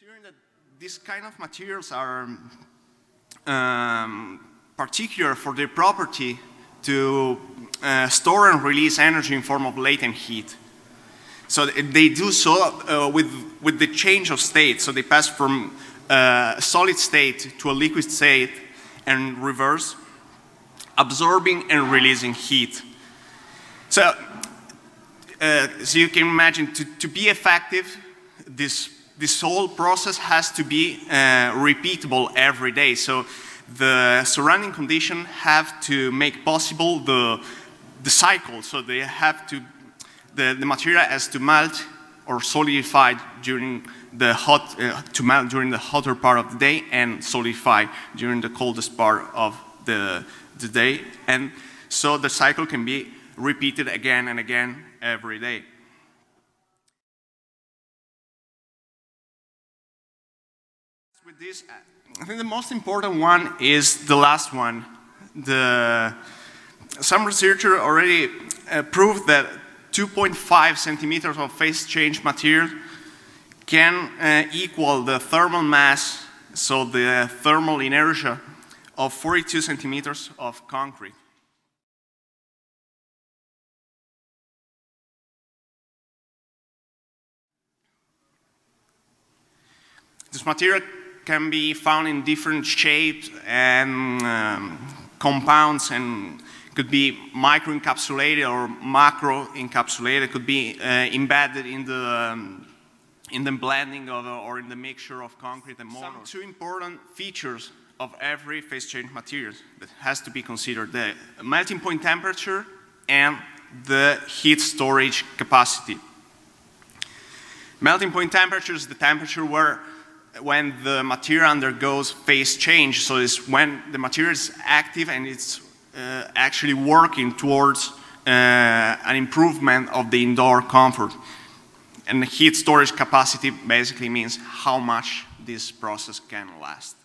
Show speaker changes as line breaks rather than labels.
Considering that these kind of materials are um, particular for their property to uh, store and release energy in form of latent heat. So they do so uh, with, with the change of state. So they pass from uh, a solid state to a liquid state and reverse, absorbing and releasing heat. So, uh, so you can imagine to, to be effective, this, this whole process has to be uh, repeatable every day. So the surrounding condition have to make possible the, the cycle. So they have to, the, the material has to melt or solidify during the hot, uh, to melt during the hotter part of the day and solidify during the coldest part of the, the day. And so the cycle can be repeated again and again every day. With this, I think the most important one is the last one. The, some researcher already uh, proved that 2.5 centimeters of phase change material can uh, equal the thermal mass, so the thermal inertia of 42 centimeters of concrete. This material can be found in different shapes and um, compounds and could be micro-encapsulated or macro-encapsulated, could be uh, embedded in the, um, in the blending of, or in the mixture of concrete and mortar. Some two important features of every phase change material that has to be considered, the melting point temperature and the heat storage capacity. Melting point temperature is the temperature where when the material undergoes phase change, so it's when the material is active and it's uh, actually working towards uh, an improvement of the indoor comfort. And the heat storage capacity basically means how much this process can last.